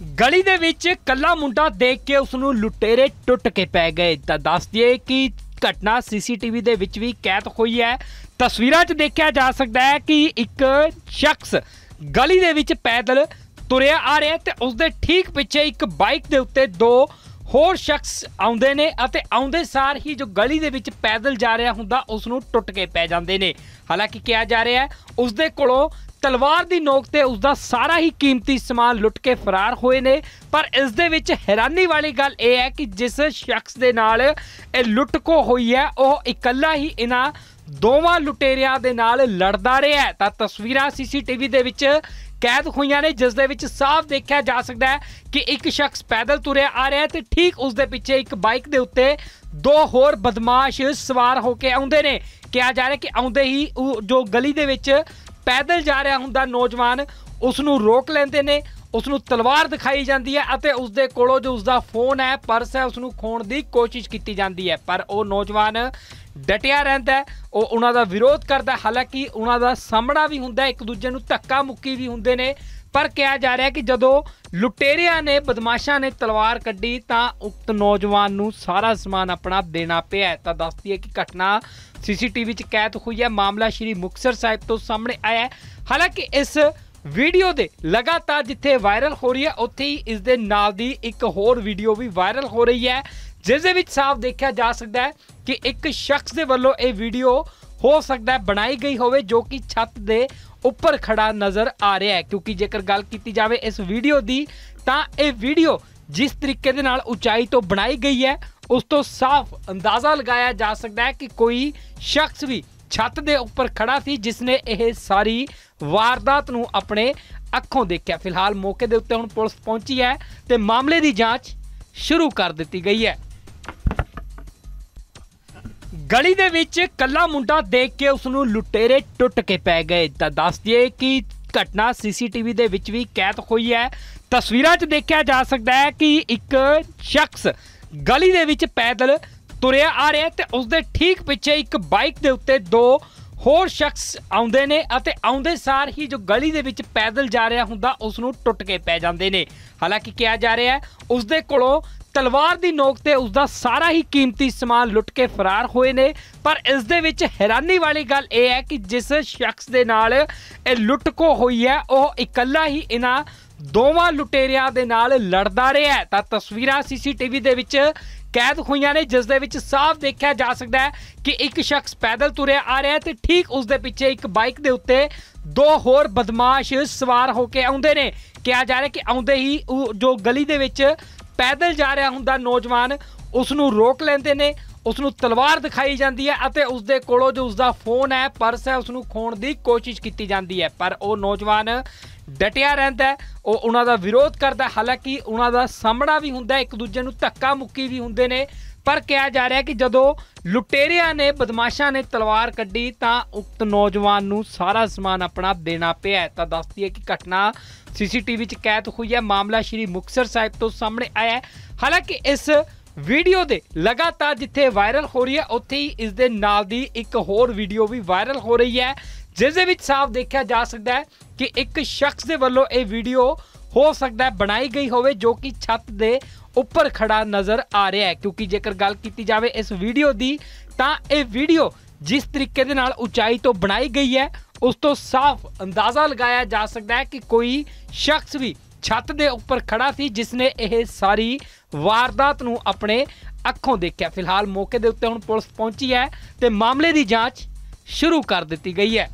ਗਲੀ ਦੇ ਵਿੱਚ ਕੱਲਾ ਮੁੰਡਾ ਦੇਖ ਕੇ ਉਸ ਨੂੰ ਲੁਟੇਰੇ ਟੁੱਟ ਕੇ ਪੈ ਗਏ। ਤਾਂ ਦੱਸ ਦਈਏ ਕਿ ਘਟਨਾ ਸੀਸੀਟੀਵੀ ਦੇ ਵਿੱਚ ਵੀ ਕੈਦ ਹੋਈ ਹੈ। ਤਸਵੀਰਾਂ 'ਚ ਦੇਖਿਆ ਜਾ ਸਕਦਾ ਹੈ ਕਿ ਇੱਕ ਸ਼ਖਸ ਗਲੀ ਦੇ ਵਿੱਚ ਪੈਦਲ ਤੁਰਿਆ ਆ ਰਿਹਾ ਹੈ ਤੇ ਉਸ ਦੇ ਠੀਕ ਪਿੱਛੇ ਇੱਕ ਬਾਈਕ ਦੇ ਉੱਤੇ ਦੋ ਹੋਰ ਸ਼ਖਸ ਆਉਂਦੇ ਨੇ ਅਤੇ ਆਉਂਦੇ ਸਾਰ ਹੀ ਜੋ ਗਲੀ ਦੇ ਵਿੱਚ ਪੈਦਲ ਜਾ ਰਿਹਾ ਹੁੰਦਾ ਉਸ ਨੂੰ ਟੁੱਟ ਕੇ ਪੈ ਜਾਂਦੇ ਨੇ। ਹਾਲਾਂਕਿ ਕਿਹਾ ਜਾ ਰਿਹਾ ਹੈ ਉਸ ਦੇ ਕੋਲੋਂ ਤਲਵਾਰ ਦੀ ਨੋਕ ਤੇ ਉਸ ਦਾ ਸਾਰਾ ਹੀ ਕੀਮਤੀ ਸਮਾਨ ਲੁੱਟ ਕੇ ਫਰਾਰ ਹੋਏ ਨੇ। ਪਰ ਇਸ ਦੇ ਵਿੱਚ ਹੈਰਾਨੀ ਵਾਲੀ ਗੱਲ ਇਹ ਹੈ ਕਿ ਜਿਸ ਸ਼ਖਸ ਦੇ ਨਾਲ ਇਹ ਲੁੱਟ ਕੋ ਹੋਈ ਹੈ, ਉਹ ਇਕੱਲਾ ਹੀ ਇਹਨਾਂ ਦੋਵਾਂ ਲੁਟੇਰਿਆਂ ਦੇ ਨਾਲ ਲੜਦਾ ਰਿਹਾ ਤਾਂ ਤਸਵੀਰਾਂ ਸੀਸੀਟੀਵੀ ਦੇ ਵਿੱਚ ਕੈਦ ਹੋਈਆਂ ਨੇ, ਜਿਸ ਦੇ ਵਿੱਚ ਸਾਫ਼ ਦੇਖਿਆ ਜਾ ਸਕਦਾ ਹੈ ਕਿ ਇੱਕ ਸ਼ਖਸ ਪੈਦਲ ਤੁਰਿਆ ਆ ਰਿਹਾ ਹੈ ਤੇ ਠੀਕ ਉਸ ਦੇ ਪਿੱਛੇ ਇੱਕ ਬਾਈਕ ਦੇ ਉੱਤੇ ਦੋ ਹੋਰ ਬਦਮਾਸ਼ ਸਵਾਰ ਹੋ ਕੇ ਆਉਂਦੇ ਨੇ। ਕਿਹਾ ਜਾ ਰਿਹਾ ਕਿ ਆਉਂਦੇ ਹੀ ਉਹ ਜੋ ਗਲੀ ਦੇ ਵਿੱਚ ਪੈਦਲ ਜਾ ਰਿਹਾ ਹੁੰਦਾ ਨੌਜਵਾਨ, ਉਸ ਨੂੰ ਰੋਕ ਲੈਂਦੇ ਨੇ, ਉਸ ਨੂੰ ਤਲਵਾਰ ਦਿਖਾਈ ਜਾਂਦੀ ਹੈ ਅਤੇ ਉਸ ਦੇ ਕੋਲੋਂ ਜੋ ਉਸ ਦਾ ਫੋਨ ਹੈ, ਪਰਸ ਹੈ, ਉਸ ਨੂੰ ਖੋਣ ਦੀ ਕੋਸ਼ਿਸ਼ ਕੀਤੀ ਜਾਂਦੀ ਹੈ। ਪਰ ਉਹ ਨੌਜਵਾਨ ਡਟਿਆ ਰਹਿੰਦਾ ਹੈ, ਉਹ ਉਹਨਾਂ ਦਾ ਵਿਰੋਧ ਕਰਦਾ ਹਾਲਾਂਕਿ ਉਹਨਾਂ ਦਾ ਸਾਹਮਣਾ ਵੀ ਹੁੰਦਾ ਇੱਕ ਦੂਜੇ ਨੂੰ ਧੱਕਾ ਮੁੱਕੀ ਵੀ ਹੁੰਦੇ ਨੇ। ਪਰ ਕਿਹਾ ਜਾ ਰਿਹਾ ਕਿ ਜਦੋਂ ਲੁਟੇਰਿਆਂ ਨੇ, ਬਦਮਾਸ਼ਾਂ ਨੇ ਤਲਵਾਰ ਕੱਢੀ, ਤਾਂ ਉਕਤ ਨੌਜਵਾਨ ਨੂੰ ਸਾਰਾ ਸਮਾਨ ਆਪਣਾ ਦੇਣਾ ਪਿਆ ਤਾਂ ਦੱਸਦੀ ਹੈ ਕਿ ਘਟਨਾ ਸੀਸੀਟੀਵੀ 'ਚ ਕੈਦ ਹੋਈ ਹੈ। ਮਾਮਲਾ ਸ਼੍ਰੀ ਮੁਕਤਸਰ ਸਾਹਿਬ ਤੋਂ ਸਾਹਮਣੇ ਆਇਆ ਹੈ। ਹਾਲਾਂਕਿ ਇਸ ਵੀਡੀਓ ਦੇ ਲਗਾਤਾਰ ਜਿੱਥੇ ਵਾਇਰਲ ਹੋ ਰਹੀ ਹੈ, ਉੱਥੇ ਹੀ ਇਸ ਦੇ ਨਾਲ ਦੀ ਇੱਕ ਹੋਰ ਵੀਡੀਓ ਵੀ ਵਾਇਰਲ ਹੋ ਰਹੀ ਹੈ। ਜਿਸ ਦੇ ਵਿੱਚ ਸਾਫ਼ ਦੇਖਿਆ ਜਾ ਸਕਦਾ ਹੈ ਕਿ ਇੱਕ ਸ਼ਖਸ ਦੇ ਵੱਲੋਂ ਇਹ ਵੀਡੀਓ ਹੋ ਸਕਦਾ ਹੈ ਬਣਾਈ ਗਈ ਹੋਵੇ ਜੋ ਕਿ ਛੱਤ ਦੇ ਉੱਪਰ ਖੜਾ ਨਜ਼ਰ ਆ ਰਿਹਾ ਹੈ। ਕਿਉਂਕਿ ਜੇਕਰ ਗੱਲ ਕੀਤੀ ਜਾਵੇ ਇਸ ਵੀਡੀਓ ਦੀ, ਤਾਂ ਇਹ ਵੀਡੀਓ ਜਿਸ ਤਰੀਕੇ ਦੇ ਨਾਲ ਉਚਾਈ ਤੋਂ ਬਣਾਈ ਗਈ ਹੈ, ਉਸ ਤੋਂ ਸਾਫ਼ ਅੰਦਾਜ਼ਾ ਲਗਾਇਆ ਜਾ ਸਕਦਾ ਹੈ ਕਿ ਕੋਈ ਸ਼ਖਸ ਵੀ ਛੱਤ ਦੇ ਉੱਪਰ ਖੜਾ ਸੀ ਜਿਸ ਨੇ ਇਹ ਸਾਰੀ ਵਾਰਦਾਤ ਨੂੰ ਆਪਣੇ ਅੱਖੋਂ ਦੇਖਿਆ। ਫਿਲਹਾਲ ਮੌਕੇ ਦੇ ਉੱਤੇ ਹੁਣ ਪੁਲਿਸ ਪਹੁੰਚੀ ਹੈ ਤੇ ਮਾਮਲੇ ਦੀ ਜਾਂਚ ਸ਼ੁਰੂ ਕਰ ਦਿੱਤੀ ਗਈ ਹੈ। ਗਲੀ ਦੇ ਵਿੱਚ ਕੱਲਾ ਮੁੰਡਾ ਦੇਖ ਕੇ ਉਸ ਨੂੰ ਲੁਟੇਰੇ ਟੁੱਟ ਕੇ ਪੈ ਗਏ। ਤਾਂ ਦੱਸ ਦਈਏ ਕਿ ਘਟਨਾ ਸੀਸੀਟੀਵੀ ਦੇ ਵਿੱਚ ਵੀ ਕੈਦ ਹੋਈ ਹੈ। ਤਸਵੀਰਾਂ 'ਚ ਦੇਖਿਆ ਜਾ ਸਕਦਾ ਹੈ ਕਿ ਇੱਕ ਸ਼ਖਸ ਗਲੀ ਦੇ ਵਿੱਚ ਪੈਦਲ ਤੁਰਿਆ ਆ ਰਿਹਾ ਤੇ ਉਸ ਦੇ ਠੀਕ ਪਿੱਛੇ ਇੱਕ ਬਾਈਕ ਦੇ ਉੱਤੇ ਦੋ ਹੋਰ ਸ਼ਖਸ ਆਉਂਦੇ ਨੇ ਅਤੇ ਆਉਂਦੇ ਸਾਰ ਹੀ ਜੋ ਗਲੀ ਦੇ ਵਿੱਚ ਪੈਦਲ ਜਾ ਰਿਹਾ ਹੁੰਦਾ ਉਸ ਨੂੰ ਟੁੱਟ ਕੇ ਪੈ ਜਾਂਦੇ ਨੇ। ਹਾਲਾਂਕਿ ਕਿਹਾ ਜਾ ਰਿਹਾ ਹੈ ਉਸ ਦੇ ਕੋਲੋਂ ਤਲਵਾਰ ਦੀ ਨੋਕ ਤੇ ਉਸ ਦਾ ਸਾਰਾ ਹੀ ਕੀਮਤੀ ਸਮਾਨ ਲੁੱਟ ਕੇ ਫਰਾਰ ਹੋਏ ਨੇ, ਪਰ ਇਸ ਦੇ ਵਿੱਚ ਹੈਰਾਨੀ ਵਾਲੀ ਗੱਲ ਇਹ ਹੈ ਕਿ ਜਿਸ ਸ਼ਖਸ ਦੇ ਨਾਲ ਇਹ ਲੁੱਟ ਕੋ ਹੋਈ ਹੈ, ਉਹ ਇਕੱਲਾ ਹੀ ਇਹਨਾਂ ਦੋਵਾਂ ਲੁਟੇਰਿਆਂ ਦੇ ਨਾਲ ਲੜਦਾ ਰਿਹਾ ਤਾਂ ਤਸਵੀਰਾਂ ਸੀਸੀਟੀਵੀ ਦੇ ਵਿੱਚ ਕੈਦ ਹੋਈਆਂ ਨੇ, ਜਿਸ ਦੇ ਵਿੱਚ ਸਾਫ਼ ਦੇਖਿਆ ਜਾ ਸਕਦਾ ਹੈ ਕਿ ਇੱਕ ਸ਼ਖਸ ਪੈਦਲ ਤੁਰਿਆ ਆ ਰਿਹਾ ਹੈ ਤੇ ਠੀਕ ਉਸ ਦੇ ਪਿੱਛੇ ਇੱਕ ਬਾਈਕ ਦੇ ਉੱਤੇ ਦੋ ਹੋਰ ਬਦਮਾਸ਼ ਸਵਾਰ ਹੋ ਕੇ ਆਉਂਦੇ ਨੇ। ਕਿਹਾ ਜਾ ਰਿਹਾ ਕਿ ਆਉਂਦੇ ਹੀ ਉਹ ਜੋ ਗਲੀ ਦੇ ਵਿੱਚ ਪੈਦਲ ਜਾ ਰਿਹਾ ਹੁੰਦਾ ਨੌਜਵਾਨ ਉਸ ਨੂੰ ਰੋਕ ਲੈਂਦੇ ਨੇ ਉਸ ਨੂੰ ਤਲਵਾਰ ਦਿਖਾਈ ਜਾਂਦੀ ਹੈ ਅਤੇ ਉਸ ਦੇ ਕੋਲੋਂ ਜੋ ਉਸ ਦਾ ਫੋਨ ਹੈ, ਪਰਸ ਹੈ ਉਸ ਨੂੰ ਖੋਣ ਦੀ ਕੋਸ਼ਿਸ਼ ਕੀਤੀ ਜਾਂਦੀ ਹੈ। ਪਰ ਉਹ ਨੌਜਵਾਨ ਡਟਿਆ ਰਹਿੰਦਾ ਉਹ ਉਹਨਾਂ ਦਾ ਵਿਰੋਧ ਕਰਦਾ ਹਾਲਾਂਕਿ ਉਹਨਾਂ ਦਾ ਸਾਹਮਣਾ ਵੀ ਹੁੰਦਾ ਇੱਕ ਦੂਜੇ ਨੂੰ ਧੱਕਾ ਮੁੱਕੀ ਵੀ ਹੁੰਦੇ ਨੇ। ਪਰ ਕਿਹਾ ਜਾ ਰਿਹਾ ਕਿ ਜਦੋਂ ਲੁਟੇਰਿਆਂ ਨੇ, ਬਦਮਾਸ਼ਾਂ ਨੇ ਤਲਵਾਰ ਕੱਢੀ ਤਾਂ ਉਕਤ ਨੌਜਵਾਨ ਨੂੰ ਸਾਰਾ ਸਮਾਨ ਆਪਣਾ ਦੇਣਾ ਪਿਆ ਤਾਂ ਦੱਸਦੀ ਹੈ ਕਿ ਘਟਨਾ ਸੀਸੀਟੀਵੀ 'ਚ ਕੈਦ ਹੋਈ ਹੈ। ਮਾਮਲਾ ਸ਼੍ਰੀ ਮੁਕਤਸਰ ਸਾਹਿਬ ਤੋਂ ਸਾਹਮਣੇ ਆਇਆ ਹੈ। ਹਾਲਾਂਕਿ ਇਸ ਵੀਡੀਓ ਦੇ ਲਗਾਤਾਰ ਜਿੱਥੇ ਵਾਇਰਲ ਹੋ ਰਹੀ ਹੈ, ਉੱਥੇ ਹੀ ਇਸ ਦੇ ਨਾਲ ਦੀ ਇੱਕ ਹੋਰ ਵੀਡੀਓ ਵੀ ਵਾਇਰਲ ਹੋ ਰਹੀ ਹੈ, ਜਿਸ ਦੇ ਵਿੱਚ ਸਾਫ਼ ਦੇਖਿਆ ਜਾ ਸਕਦਾ ਹੈ ਕਿ ਇੱਕ ਸ਼ਖਸ ਦੇ ਵੱਲੋਂ ਇਹ ਵੀਡੀਓ ਹੋ ਸਕਦਾ ਹੈ ਬਣਾਈ ਗਈ ਹੋਵੇ ਜੋ ਕਿ ਛੱਤ ਦੇ ਉੱਪਰ ਖੜਾ ਨਜ਼ਰ ਆ ਰਿਹਾ ਹੈ। ਕਿਉਂਕਿ ਜੇਕਰ ਗੱਲ ਕੀਤੀ ਜਾਵੇ ਇਸ ਵੀਡੀਓ ਦੀ, ਤਾਂ ਇਹ ਵੀਡੀਓ ਜਿਸ ਤਰੀਕੇ ਦੇ ਨਾਲ ਉਚਾਈ ਤੋਂ ਬਣਾਈ ਗਈ ਹੈ, ਉਸ ਤੋਂ ਸਾਫ਼ ਅੰਦਾਜ਼ਾ ਲਗਾਇਆ ਜਾ ਸਕਦਾ ਹੈ ਕਿ ਕੋਈ ਸ਼ਖਸ ਵੀ ਛੱਤ ਦੇ ਉੱਪਰ ਖੜਾ ਸੀ, ਜਿਸ ਨੇ ਇਹ ਸਾਰੀ ਵਾਰਦਾਤ ਨੂੰ ਆਪਣੇ ਅੱਖੋਂ ਦੇਖਿਆ। ਫਿਲਹਾਲ ਮੌਕੇ ਦੇ ਉੱਤੇ ਹੁਣ ਪੁਲਿਸ ਪਹੁੰਚੀ ਹੈ ਤੇ ਮਾਮਲੇ ਦੀ ਜਾਂਚ ਸ਼ੁਰੂ ਕਰ ਦਿੱਤੀ ਗਈ ਹੈ।